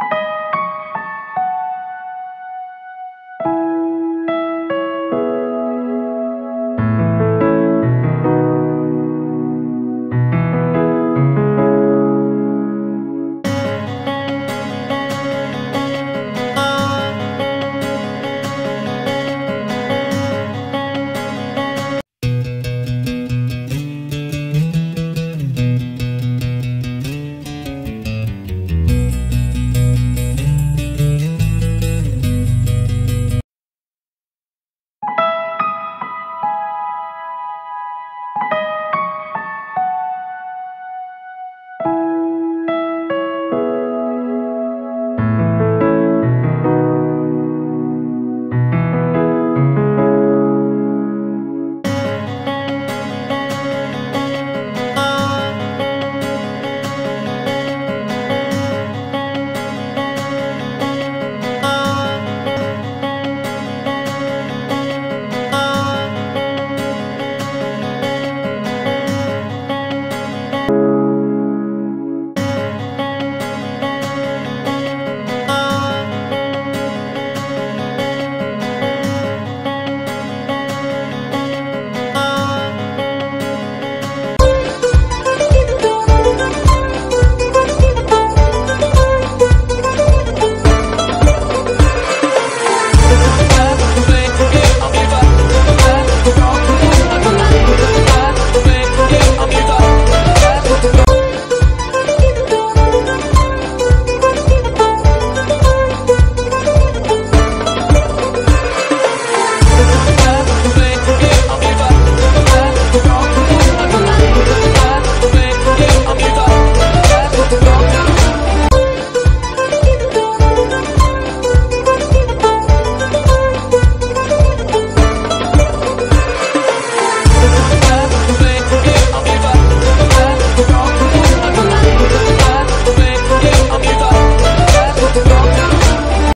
you